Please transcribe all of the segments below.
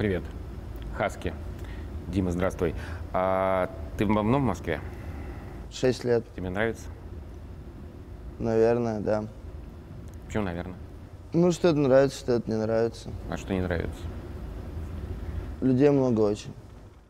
Привет. Хаски. Дима, здравствуй. А ты давно в Москве? Шесть лет, Тебе нравится? наверное, да. Почему, наверное? Ну, что-то нравится, что-то не нравится. А что не нравится? Людей много очень.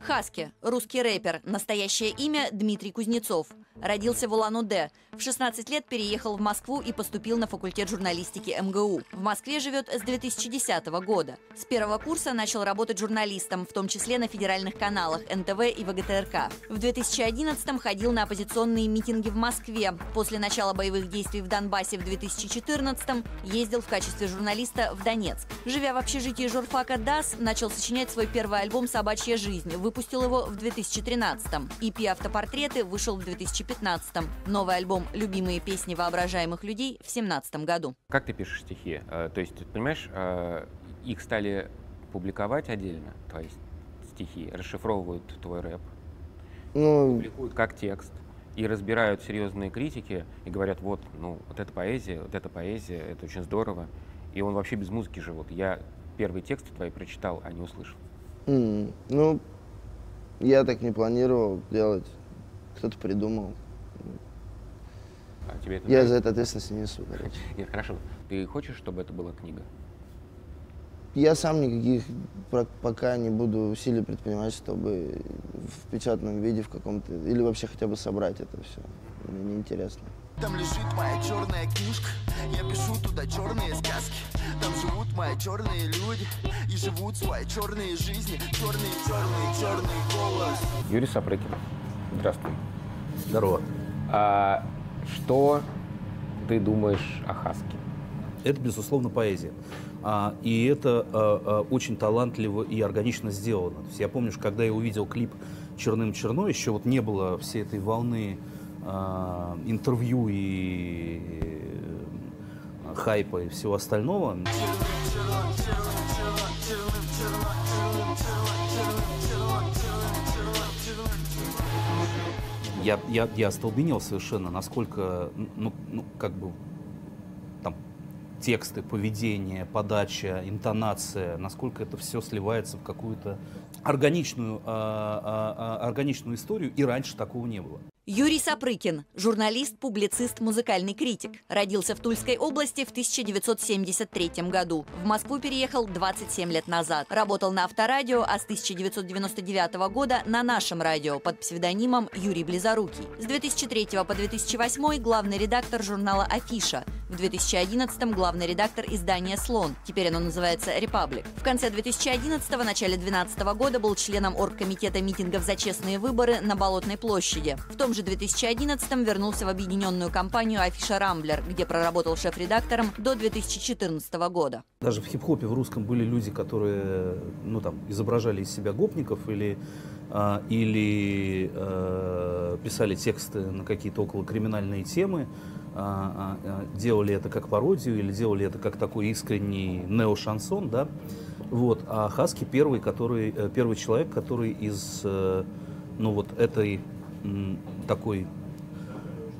Хаски, русский рэпер, настоящее имя Дмитрий Кузнецов. Родился в Улан-Удэ. В 16 лет переехал в Москву и поступил на факультет журналистики МГУ. В Москве живет с 2010 года. С первого курса начал работать журналистом, в том числе на федеральных каналах НТВ и ВГТРК. В 2011 ходил на оппозиционные митинги в Москве. После начала боевых действий в Донбассе в 2014 ездил в качестве журналиста в Донецк. Живя в общежитии журфака ДАС, начал сочинять свой первый альбом «Собачья жизнь». Выпустил его в 2013 EP «Автопортреты» вышел в 2015 Новый альбом «Любимые песни воображаемых людей» в 2017 году. Как ты пишешь стихи? Э, То есть, ты понимаешь, э, их стали публиковать отдельно, твои с- стихи, расшифровывают твой рэп, Ну, публикуют как текст и разбирают серьезные критики и говорят, вот, ну, вот это поэзия, вот это поэзия, это очень здорово. И он вообще без музыки живут. Я первый текст твой прочитал, а не услышал. м, ну, я так не планировал делать. Кто-то придумал. А тебе это Я нравится? за это ответственность не несу, короче. Нет, хорошо. Ты хочешь, чтобы это была книга? Я сам никаких пока не буду усилий предпринимать, чтобы в печатном виде в каком-то... Или вообще хотя бы собрать это все. Мне неинтересно. Там лежит моя черная книжка, я пишу туда черные сказки. Там живут мои черные люди и живут свои черные жизни. Черный, черный, черный голос. Юрий Сапрыкин. Здравствуй. Здорово. А что ты думаешь о Хаске? Это, безусловно, поэзия. А, и это а, а, очень талантливо и органично сделано. То есть я помню, что когда я увидел клип «Черным черно», еще вот не было всей этой волны а, интервью и э, хайпа и всего остального. Я, я, я остолбенел совершенно, насколько, ну, ну, как бы, там, тексты, поведение, подача, интонация, насколько это все сливается в какую-то органичную, а, а, а, органичную историю, и раньше такого не было. Юрий Сапрыкин, журналист, публицист, музыкальный критик. Родился в Тульской области в 1973 году. В Москву переехал 27 лет назад. Работал на авторадио, а с 1999 года на нашем радио под псевдонимом Юрий Близорукий. С 2003 по 2008 главный редактор журнала «Афиша». В 2011 главный редактор издания «Слон». Теперь оно называется «Репаблик». В конце 2011 начале 2012 года был членом оргкомитета митингов за честные выборы на Болотной площади. В том же 2011 вернулся в объединенную компанию «Афиша Рамблер», где проработал шеф-редактором до 2014 года. Даже в хип-хопе в русском были люди, которые, ну, там, изображали из себя гопников или, а, или э, писали тексты на какие-то околокриминальные темы, а, а, а, делали это как пародию или делали это как такой искренний нео-шансон, да. Вот. А Хаски первый, который, э, первый человек, который из, э, ну, вот этой такой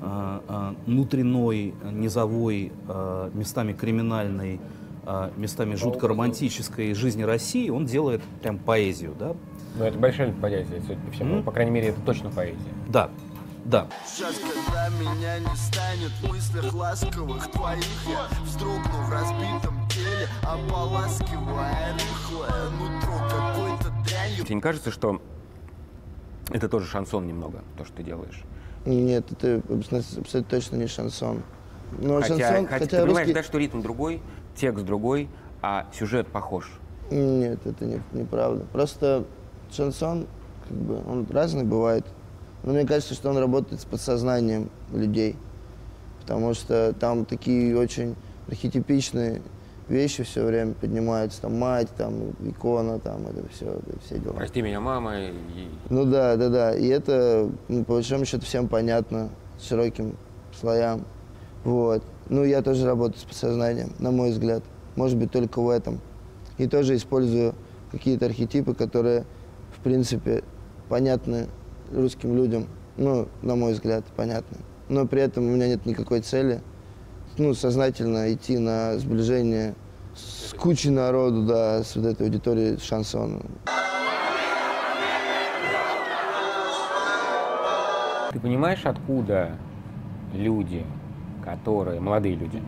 а, а, внутренной, низовой, а, местами криминальной, а, местами жутко романтической жизни России, он делает прям поэзию, да? Ну, это большое понятие, судя по всему. Мгм. По крайней мере, это точно поэзия. Да, да. Сейчас, когда меня не станет в мыслях ласковых твоих, я вздрогну в разбитом теле, ополаскивая рыхлое нутро какой-то дрянью. Тебе не кажется, что это тоже шансон немного, то, что ты делаешь? Нет, это абсолютно, точно не шансон. Но хотя, шансон, хотя, хотя ты понимаешь, русский... да, что ритм другой, текст другой, а сюжет похож. Нет, это не, неправда. Просто шансон, как бы, он разный бывает. Но мне кажется, что он работает с подсознанием людей. Потому что там такие очень архетипичные вещи все время поднимаются. Там мать, там икона, там это все, это все дела. Прости меня, мама. И... Ну да, да, да. И это, ну, по большому счету, всем понятно, широким слоям. Вот. Ну, я тоже работаю с подсознанием, на мой взгляд. Может быть, только в этом. И тоже использую какие-то архетипы, которые, в принципе, понятны русским людям. Ну, на мой взгляд, понятны. Но при этом у меня нет никакой цели, ну, сознательно идти на сближение с кучей народу, да, с вот этой аудиторией шансона. Ты понимаешь, откуда люди, которые, молодые люди,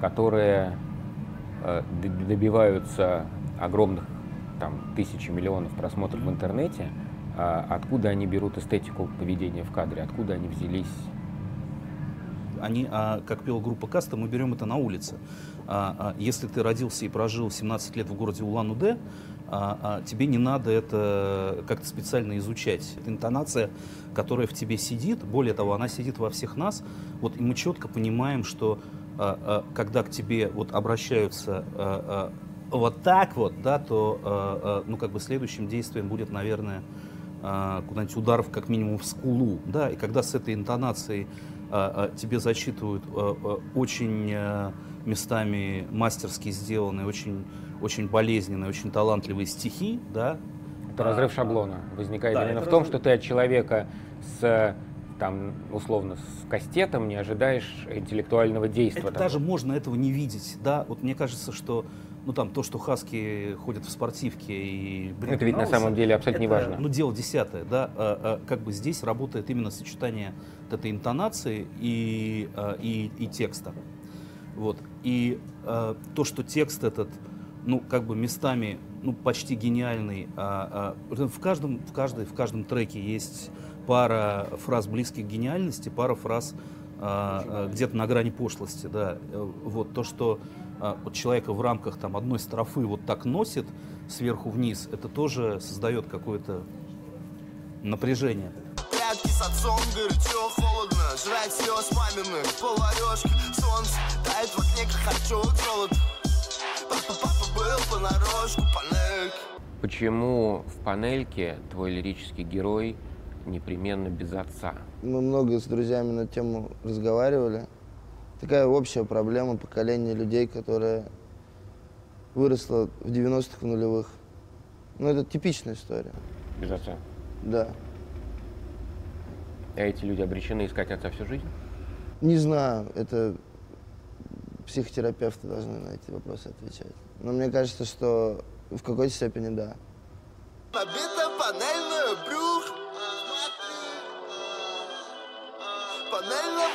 которые э, добиваются огромных там тысячи миллионов просмотров в интернете, откуда они берут эстетику поведения в кадре, откуда они взялись? они, а, как пела группа Каста, мы берем это на улице. А, а, если ты родился и прожил 17 лет в городе Улан-Удэ, а, а, тебе не надо это как-то специально изучать. Это интонация, которая в тебе сидит, более того, она сидит во всех нас, вот, и мы четко понимаем, что а, а, когда к тебе вот обращаются а, а, вот так вот, да, то, а, а, ну, как бы следующим действием будет, наверное, а, куда-нибудь ударов как минимум в скулу, да, и когда с этой интонацией а, а, тебе зачитывают а, а, очень а, местами мастерски сделанные, очень, очень болезненные, очень талантливые стихи, да, Это разрыв шаблона возникает Да, именно в том, разрыв- что ты от человека с там, условно, с кастетом не ожидаешь интеллектуального действия. это даже можно этого не видеть, да, вот мне кажется, что ну там то, что хаски ходят в спортивке и бритвы Это ведь на самом деле абсолютно это, неважно. Ну, дело десятое, да, а, а, как бы здесь работает именно сочетание вот этой интонации и, а, и, и текста. Вот. И а, то, что текст этот, ну, как бы местами, ну, почти гениальный, а, а, в, каждом, в, каждой, в каждом треке есть пара фраз близких к гениальности, пара фраз а, где-то на грани пошлости, да. Э, Вот то, что вот человека в рамках там одной строфы вот так носит сверху вниз, это тоже создает какое-то напряжение. Прятки с отцом, горячо, холодно Жрать все с маминых поварешек Солнце тает в окне, как харчевый золото Папа, папа был понарошку, панелька Почему в панельке твой лирический герой непременно без отца? Мы много с друзьями на тему разговаривали. Такая общая проблема поколения людей, которое выросло в 90-х, в нулевых. Ну, это типичная история, Без отца. да. А эти люди обречены искать отца всю жизнь? Не знаю, это психотерапевты должны на эти вопросы отвечать. Но мне кажется, что в какой-то степени да. Набито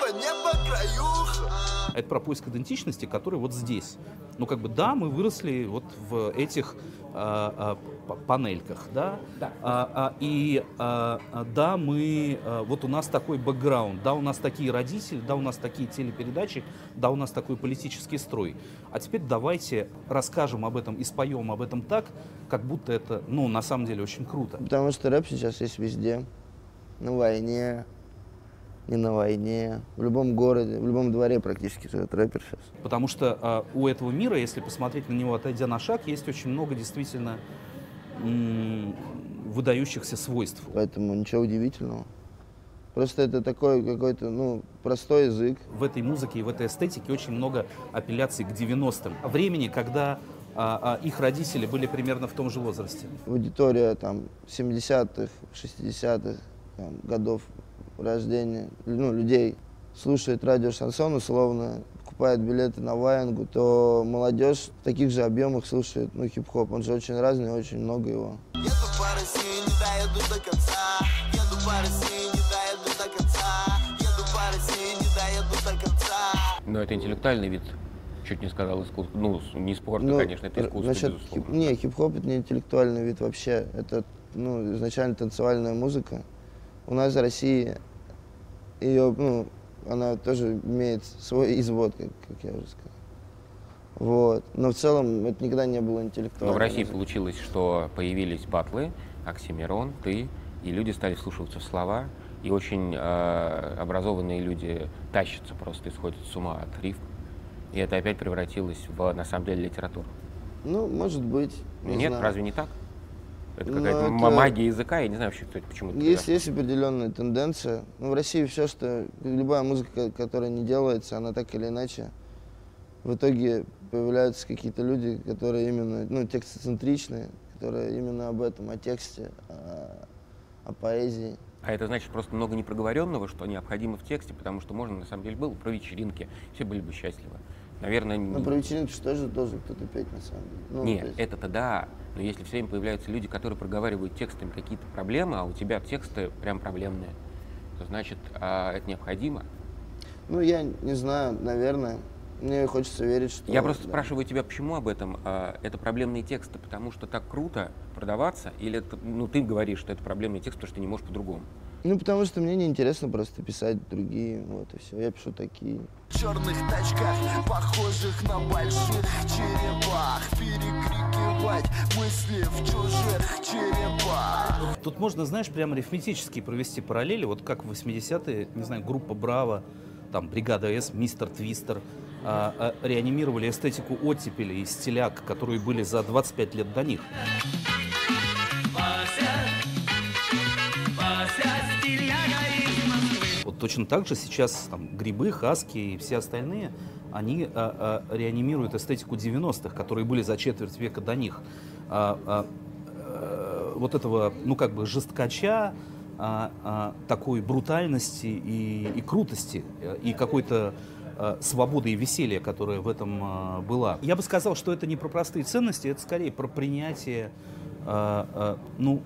Панельного неба краюха Это про поиск идентичности, который вот здесь. Ну, как бы, да, мы выросли вот в этих а, а, п- панельках, да, Да. А, а, и а, а, да, мы, а, вот у нас такой бэкграунд, да, у нас такие родители, да, у нас такие телепередачи, да, у нас такой политический строй. А теперь давайте расскажем об этом и споем об этом так, как будто это, ну, на самом деле очень круто. Потому что рэп сейчас есть везде. На войне, не на войне, в любом городе, в любом дворе практически живет рэпер сейчас. Потому что а, у этого мира, если посмотреть на него, отойдя на шаг, есть очень много действительно выдающихся свойств. Поэтому ничего удивительного. Просто это такой какой-то, ну, простой язык. В этой музыке и в этой эстетике очень много апелляций к 90-м. Времени, когда а, а, их родители были примерно в том же возрасте. Аудитория там 70-х, 60-х там, годов рождения, ну, людей слушает радио шансон условно, покупает билеты на Ваенгу, то молодежь в таких же объемах слушает ну, хип-хоп. Он же очень разный, очень много его. Еду по России, не доеду до конца Еду по России, не доеду до конца Еду по России, не доеду до конца Но это интеллектуальный вид. Чуть не сказал искусство. Ну, не спорт, Ну, конечно, это р- искусство, насчет безусловно. хип- не, хип-хоп это не интеллектуальный вид вообще. Это ну, изначально танцевальная музыка. У нас в России ее, ну, она тоже имеет свой извод, как, как я уже сказал. Вот. Но в целом это никогда не было интеллектуально. Но в России получилось, что появились батлы, Оксимирон, ты, и люди стали вслушиваться в слова, и очень э, образованные люди тащатся просто, исходят с ума от рифм. И это опять превратилось в, на самом деле, литературу. Ну, может быть. не Нет, знаю. разве не так? Это Ну, какая-то это- м- магия языка, я не знаю вообще, кто это, почему Есть, есть определенная тенденция. Ну, в России все, что любая музыка, которая не делается, она так или иначе в итоге появляются какие-то люди, которые именно, ну, текстоцентричные, которые именно об этом, о тексте, о, о поэзии. А это значит просто много непроговоренного, что необходимо в тексте, потому что можно, на самом деле, было про вечеринки, все были бы счастливы. Наверное, Ну, про вечеринки что же должен кто-то петь, на самом деле. Ну, Нет, есть- это-то да. Но если все время появляются люди, которые проговаривают текстами какие-то проблемы, а у тебя тексты прям проблемные, то значит, а, это необходимо. Ну, я не знаю, наверное. Мне хочется верить, что... Я просто да. спрашиваю тебя, почему об этом? А, Это проблемные тексты, потому что так круто продаваться? Или это, ну, ты говоришь, что это проблемный текст, потому что ты не можешь по-другому? Ну, потому что мне неинтересно просто писать другие, вот и все. Я пишу такие. черных тачках, похожих на больших черепах Перекрикивать мысли в чужих черепах Тут можно, знаешь, прямо арифметически провести параллели, вот как в 80-е, не знаю, группа Браво, там, Бригада С, Мистер Твистер, а, а, реанимировали эстетику оттепели и стиляк, которые были за 25 лет до них. Точно так же сейчас там, грибы, хаски и все остальные, они а, а, реанимируют эстетику 90-х, которые были за четверть века до них. А, а, э, вот этого, ну как бы, жесткача, а, а, такой брутальности и, и крутости, и какой-то свободы и веселья, которая в этом а, была. Я бы сказал, что это не про простые ценности, это скорее про принятие, а, а, ну,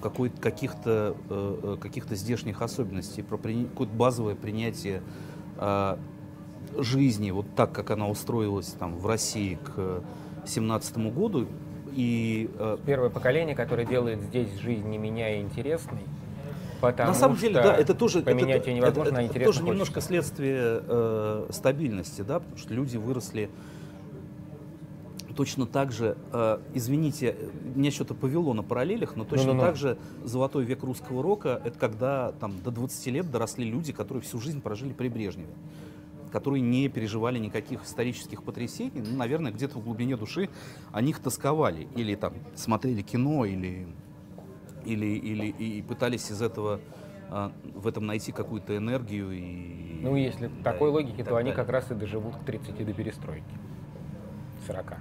каких-то э, э, каких-то здешних особенностей, про какое-то базовое принятие а, жизни, вот так, как она устроилась там в России к семнадцатому году. И э, Первое поколение, которое делает здесь жизнь не меняя интересной, потому на самом деле, да, это тоже поменять это, ее невозможно, это- а это интересно тоже немножко хочется. следствие э, стабильности, да, потому что люди выросли точно так же, э, извините, меня что-то повело на параллелях, но точно Ну-ну-ну. так же золотой век русского рока, это когда там до 20 лет доросли люди, которые всю жизнь прожили при Брежневе, которые не переживали никаких исторических потрясений, ну, наверное, где-то в глубине души о них тосковали, или там смотрели кино, или, или, или и пытались из этого а, в этом найти какую-то энергию и Ну, если да, такой и логике, так то они далее. как раз и доживут к 30 до перестройки. 40.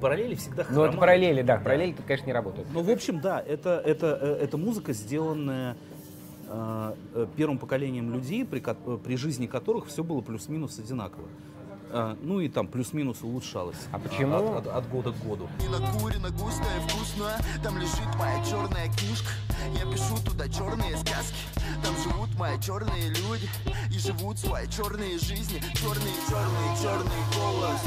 параллели всегда Ну, это хромают. параллели, да, параллели тут, конечно, не работают. Ну, в общем, да, это, это, э, это музыка, сделанная э, э, первым поколением людей, при, э, при жизни которых все было плюс-минус одинаково. Э, ну и там плюс-минус улучшалось. А почему? От, от- от года к году. Не накурено, Там лежит моя черная книжка Я пишу туда черные сказки. Там живут мои черные люди И живут свои черные жизни. Черный, черный, черный голос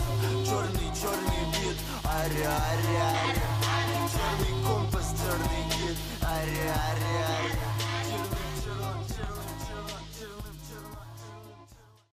Черный, черный вид Аря, аря, аря Черный компас, черный гид Аря, аря, аря